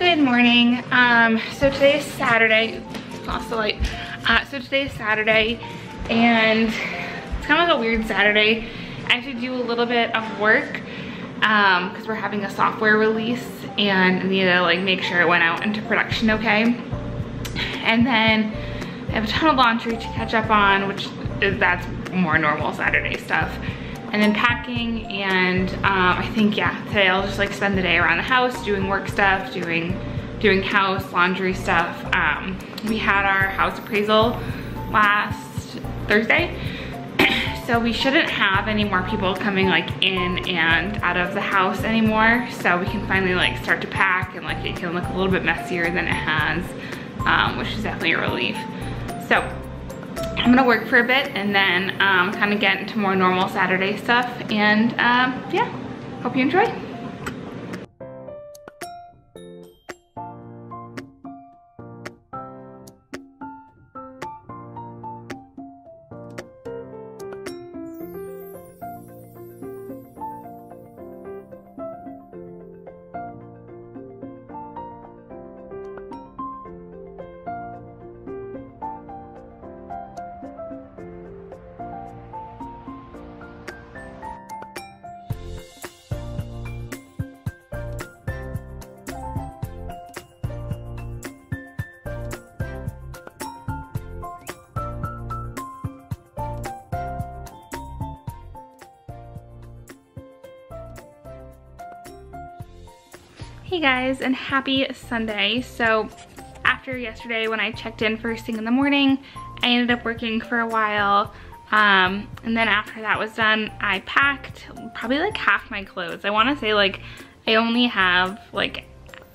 Good morning. Um, so today is Saturday. Lost the light. Uh, so today is Saturday and it's kind of like a weird Saturday. I have to do a little bit of work because um, we're having a software release and I need to like make sure it went out into production okay. And then I have a ton of laundry to catch up on, which is, that's more normal Saturday stuff. And then packing and um, I think, yeah, today I'll just like spend the day around the house doing work stuff, doing doing house, laundry stuff. Um, we had our house appraisal last Thursday. so we shouldn't have any more people coming like in and out of the house anymore. So we can finally like start to pack and like it can look a little bit messier than it has, um, which is definitely a relief. So I'm gonna work for a bit and then um, kind of get into more normal Saturday stuff. And um, yeah, hope you enjoy. Hey guys, and happy Sunday. So after yesterday when I checked in first thing in the morning, I ended up working for a while. Um, and then after that was done, I packed probably like half my clothes. I wanna say like, I only have like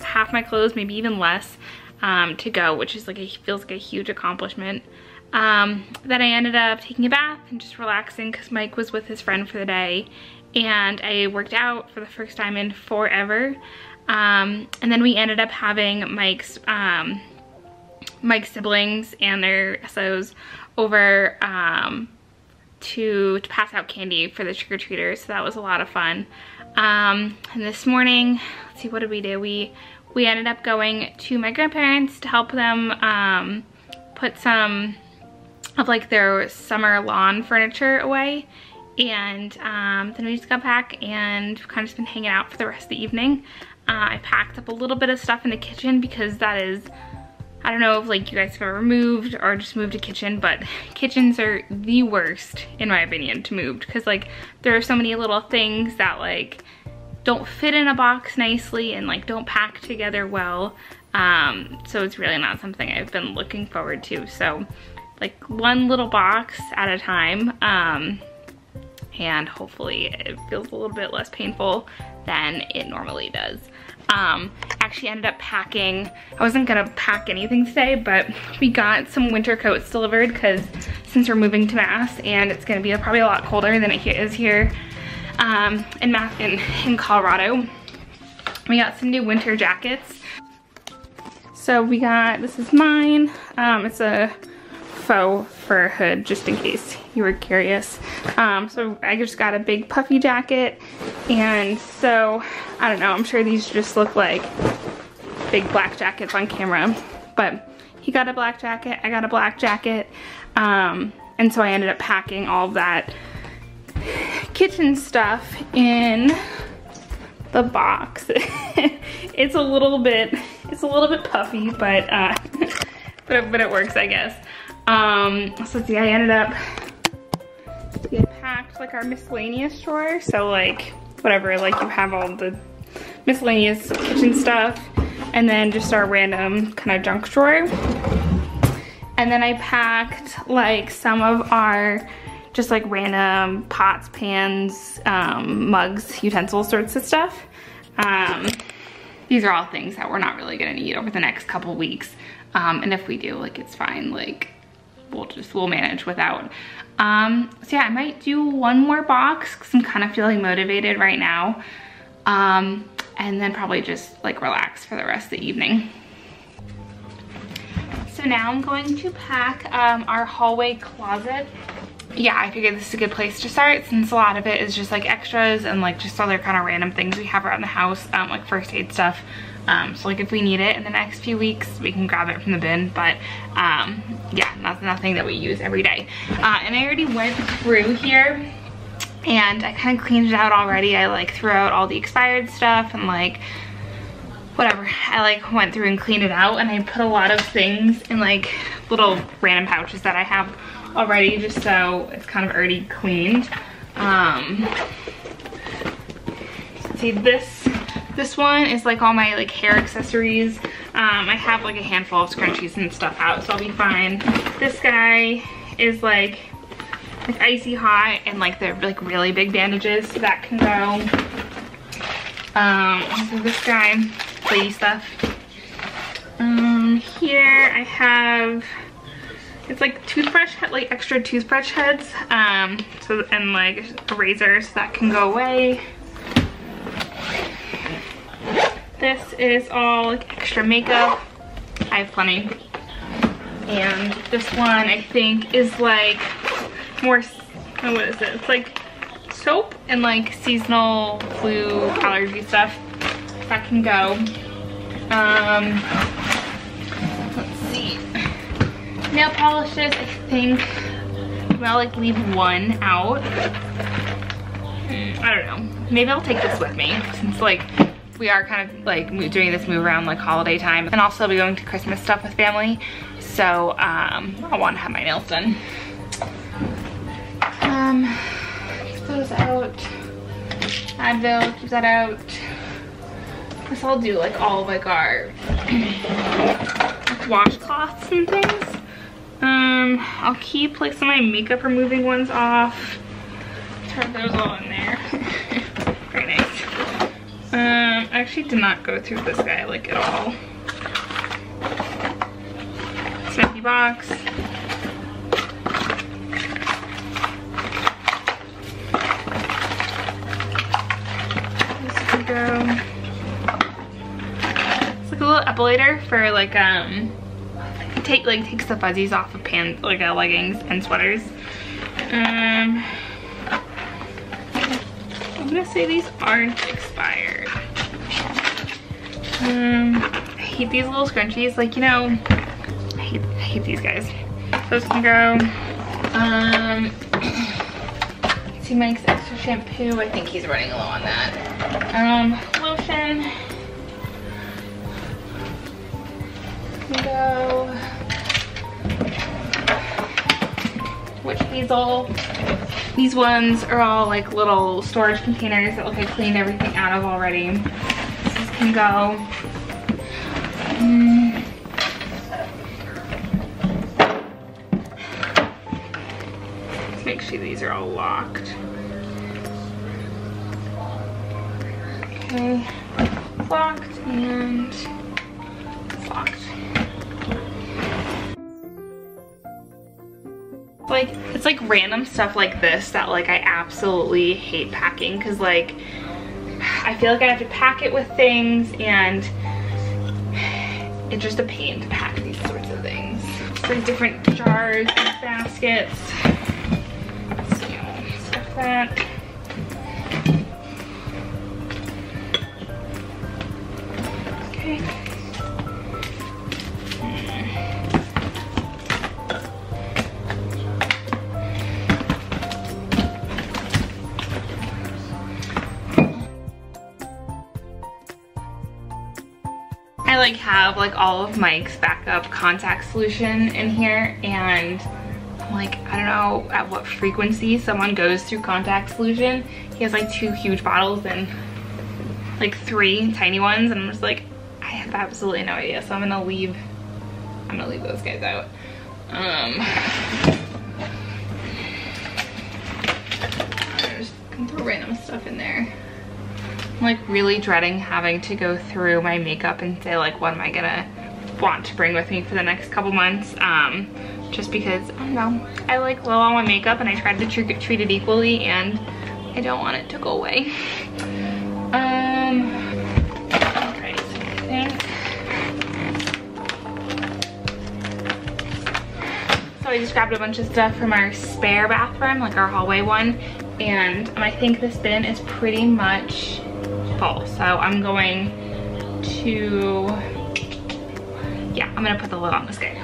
half my clothes, maybe even less, um, to go, which is like, a, feels like a huge accomplishment. Um, then I ended up taking a bath and just relaxing because Mike was with his friend for the day. And I worked out for the first time in forever. Um, and then we ended up having Mike's, um, Mike's siblings and their SOs over um, to, to pass out candy for the trick-or-treaters. So that was a lot of fun. Um, and this morning, let's see, what did we do? We, we ended up going to my grandparents to help them um, put some of like their summer lawn furniture away and um, then we just got back and kind of just been hanging out for the rest of the evening. Uh, I packed up a little bit of stuff in the kitchen because that is, I don't know if like you guys have ever moved or just moved a kitchen, but kitchens are the worst in my opinion to move because like there are so many little things that like don't fit in a box nicely and like don't pack together well. Um, so it's really not something I've been looking forward to. So like one little box at a time. Um, and hopefully it feels a little bit less painful than it normally does. Um, actually ended up packing, I wasn't gonna pack anything today, but we got some winter coats delivered because since we're moving to Mass and it's gonna be probably a lot colder than it is here um, in, Mass, in, in Colorado. We got some new winter jackets. So we got, this is mine. Um, it's a faux fur hood just in case you were curious. Um, so I just got a big puffy jacket and so I don't know I'm sure these just look like big black jackets on camera but he got a black jacket I got a black jacket um, and so I ended up packing all that kitchen stuff in the box it's a little bit it's a little bit puffy but uh, but, but it works I guess um, so see, I ended up, we packed like our miscellaneous drawer. So like, whatever, like you have all the miscellaneous kitchen stuff and then just our random kind of junk drawer. And then I packed like some of our just like random pots, pans, um, mugs, utensils sorts of stuff. Um, these are all things that we're not really gonna need over the next couple weeks. Um, and if we do, like it's fine. Like just, we'll manage without. Um, so yeah, I might do one more box because I'm kind of feeling motivated right now. Um, and then probably just like relax for the rest of the evening. So now I'm going to pack um, our hallway closet. Yeah, I figured this is a good place to start since a lot of it is just like extras and like just other kind of random things we have around the house, um, like first aid stuff Um, so like if we need it in the next few weeks, we can grab it from the bin. But um, yeah, that's nothing that we use every day. Uh, and I already went through here and I kind of cleaned it out already. I like threw out all the expired stuff and like whatever. I like went through and cleaned it out and I put a lot of things in like little random pouches that I have already just so it's kind of already cleaned. Um, see this, this one is like all my like hair accessories. Um, I have like a handful of scrunchies and stuff out so I'll be fine. This guy is like like icy hot and like they're like really big bandages so that can go. Um, so this guy, lady stuff. Um, here I have, it's like toothbrush, like extra toothbrush heads. Um, so, and like razors that can go away. This is all like extra makeup. I have plenty. And this one I think is like more, oh, what is it? It's like soap and like seasonal flu allergy stuff. That can go. Um, Nail polishes, I think I'll like leave one out. I don't know. Maybe I'll take this with me since like we are kind of like doing this move around like holiday time and also be going to Christmas stuff with family. So um, I want to have my nails done. Um, keep those out. Advil, keep that out. Guess I'll do like all of like our washcloths and things. Um, I'll keep like some of my makeup removing ones off. Turn those all in there. Very nice. Um, I actually did not go through this guy like at all. Snippy box. This go. It's like a little epilator for like um take like takes the fuzzies off of pants like uh, leggings and sweaters. Um I'm gonna say these aren't expired. Um I hate these little scrunchies, like you know I hate, I hate these guys. So can go. Um see Mike's extra shampoo. I think he's running low on that. Um, lotion. Go. Witch hazel. These ones are all like little storage containers that look like I cleaned everything out of already. This can go. Make sure these are all locked. Okay, locked and it's like random stuff like this that like I absolutely hate packing because like I feel like I have to pack it with things and it's just a pain to pack these sorts of things. It's like different jars and baskets. So, stuff that. I like have like all of Mike's backup contact solution in here and I'm like, I don't know at what frequency someone goes through contact solution. He has like two huge bottles and like three tiny ones and I'm just like, I have absolutely no idea. So I'm gonna leave, I'm gonna leave those guys out. Um, I just can throw random stuff in there. I'm like really dreading having to go through my makeup and say like, what am I gonna want to bring with me for the next couple months? Um, just because, I don't know, I like low on my makeup and I tried to treat it equally and I don't want it to go away. Um, I think. So I just grabbed a bunch of stuff from our spare bathroom, like our hallway one, and I think this bin is pretty much full. So I'm going to, yeah, I'm gonna put the lid on this guy.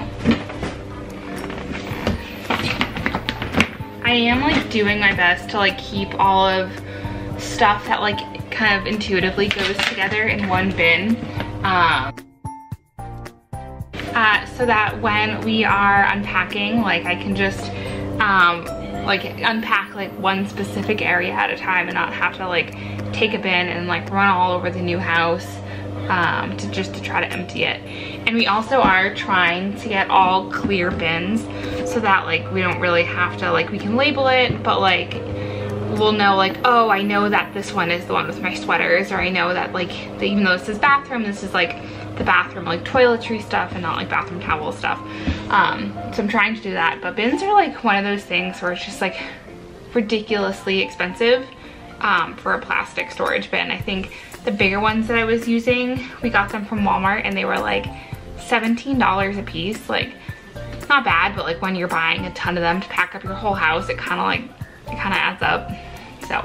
I am like doing my best to like keep all of stuff that like kind of intuitively goes together in one bin. Um, uh, so that when we are unpacking, like I can just um, like unpack like one specific area at a time and not have to like take a bin and like run all over the new house um, to just to try to empty it. And we also are trying to get all clear bins so that like we don't really have to like we can label it but like we'll know like oh I know that this one is the one with my sweaters or I know that like that even though this is bathroom this is like the bathroom like toiletry stuff and not like bathroom towel stuff um so I'm trying to do that but bins are like one of those things where it's just like ridiculously expensive um, for a plastic storage bin I think the bigger ones that I was using we got them from Walmart and they were like $17 a piece like it's not bad, but like when you're buying a ton of them to pack up your whole house, it kind of like, it kind of adds up. So